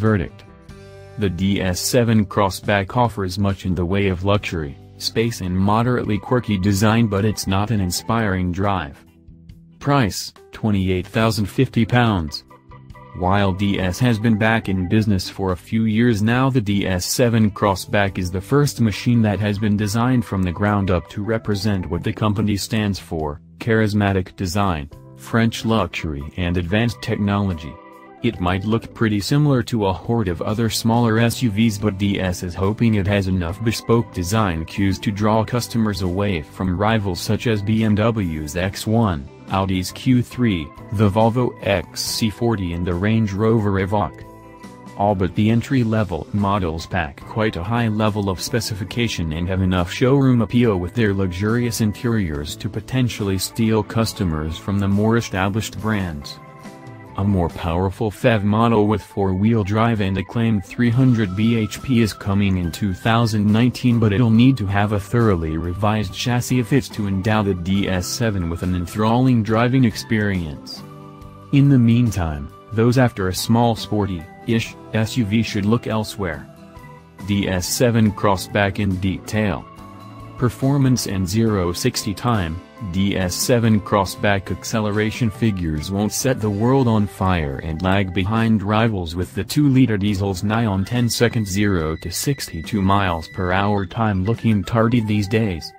verdict. The DS7 Crossback offers much in the way of luxury, space and moderately quirky design but it's not an inspiring drive. Price, £28,050. While DS has been back in business for a few years now the DS7 Crossback is the first machine that has been designed from the ground up to represent what the company stands for, charismatic design, French luxury and advanced technology. It might look pretty similar to a horde of other smaller SUVs but DS is hoping it has enough bespoke design cues to draw customers away from rivals such as BMW's X1, Audi's Q3, the Volvo XC40 and the Range Rover Evoque. All but the entry-level models pack quite a high level of specification and have enough showroom appeal with their luxurious interiors to potentially steal customers from the more established brands. A more powerful PHEV model with four-wheel drive and acclaimed 300 bhp is coming in 2019 but it'll need to have a thoroughly revised chassis if it's to endow the DS7 with an enthralling driving experience. In the meantime, those after a small sporty-ish SUV should look elsewhere. DS7 Crossback in detail. Performance and 0-60 time, DS7 crossback acceleration figures won't set the world on fire and lag behind rivals with the 2-liter diesel's nigh on 10 seconds 0 to 62 miles per hour time looking tardy these days.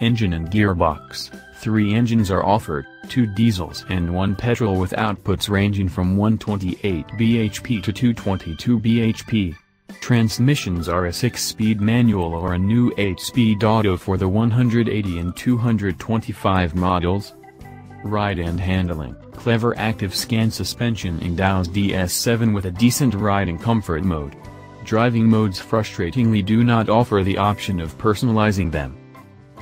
Engine and gearbox, three engines are offered, two diesels and one petrol with outputs ranging from 128 bhp to 222 bhp. Transmissions are a 6-speed manual or a new 8-speed auto for the 180 and 225 models. Ride and handling, clever active scan suspension endows DS7 with a decent riding comfort mode. Driving modes frustratingly do not offer the option of personalizing them.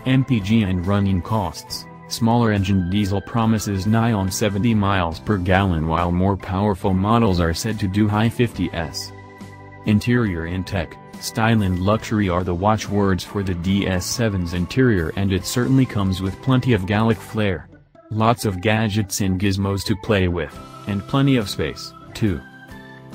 MPG and running costs, smaller engine diesel promises nigh on 70 miles per gallon while more powerful models are said to do high 50s. Interior and tech, style and luxury are the watchwords for the DS7's interior and it certainly comes with plenty of Gallic flair. Lots of gadgets and gizmos to play with, and plenty of space, too.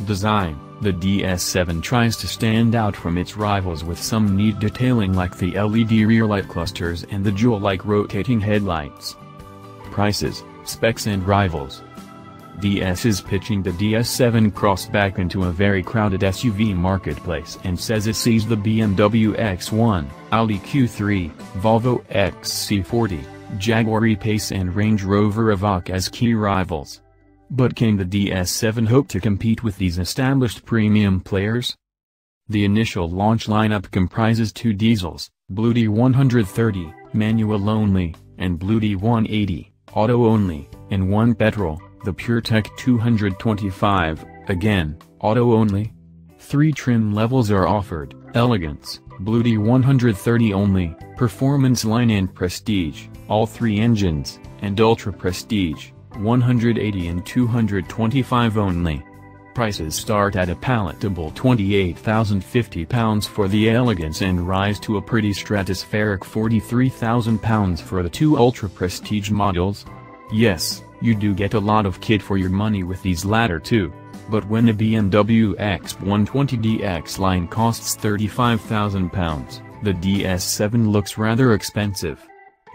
Design The DS7 tries to stand out from its rivals with some neat detailing like the LED rear light clusters and the jewel-like rotating headlights. Prices, specs and rivals DS is pitching the DS7 Crossback into a very crowded SUV marketplace and says it sees the BMW X1, Audi Q3, Volvo XC40, Jaguar E-Pace and Range Rover Evoque as key rivals. But can the DS7 hope to compete with these established premium players? The initial launch lineup comprises two diesels, Blue D130, manual only, and Blue D180, auto only, and one petrol the PureTech 225, again, auto only. Three trim levels are offered, Elegance, Blue D130 only, Performance Line and Prestige, all three engines, and Ultra Prestige, 180 and 225 only. Prices start at a palatable £28,050 for the Elegance and rise to a pretty stratospheric £43,000 for the two Ultra Prestige models. Yes, you do get a lot of kit for your money with these latter two. But when a BMW X120DX line costs £35,000, the DS7 looks rather expensive.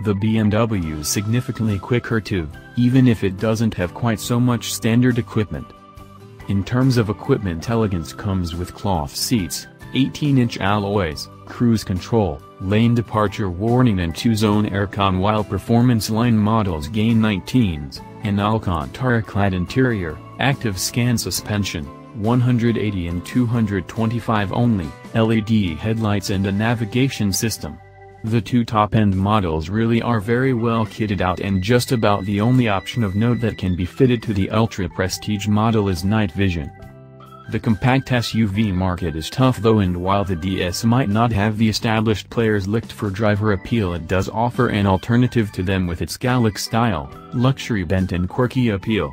The BMW is significantly quicker too, even if it doesn't have quite so much standard equipment. In terms of equipment elegance comes with cloth seats, 18-inch alloys, cruise control, lane departure warning and two-zone aircon while performance line models gain 19s, an Alcantara-clad interior, active scan suspension, 180 and 225 only, LED headlights and a navigation system. The two top-end models really are very well kitted out and just about the only option of note that can be fitted to the Ultra Prestige model is night vision. The compact SUV market is tough though and while the DS might not have the established players licked for driver appeal it does offer an alternative to them with its Gallic style, luxury bent and quirky appeal.